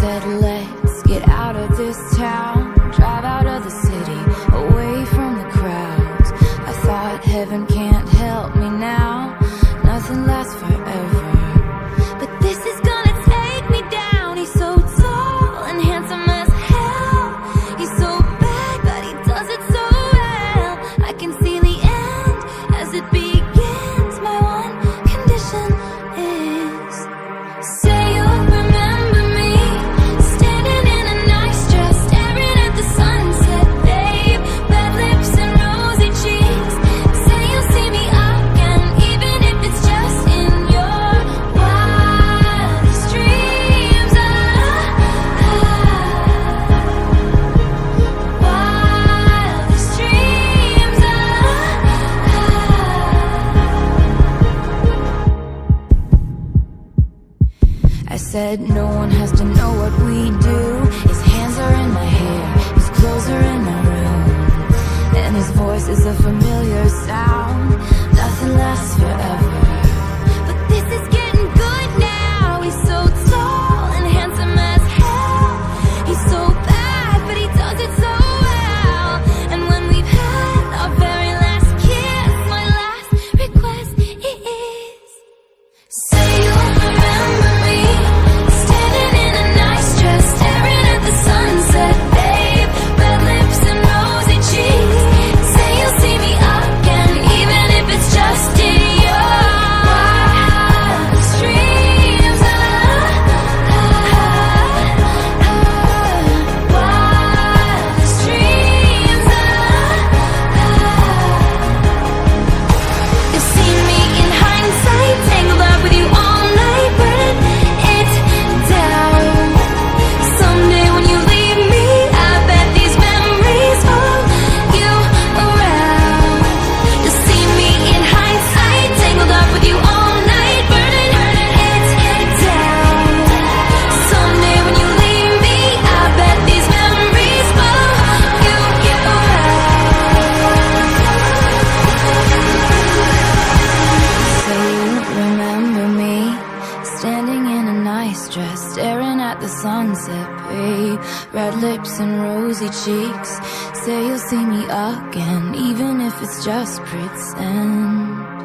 said, let's get out of this town. said no one has to know what we do. His hands are in my hair, his clothes are in my room And his voice is a familiar stressed, staring at the sunset, babe. Red lips and rosy cheeks. Say you'll see me again, even if it's just pretend.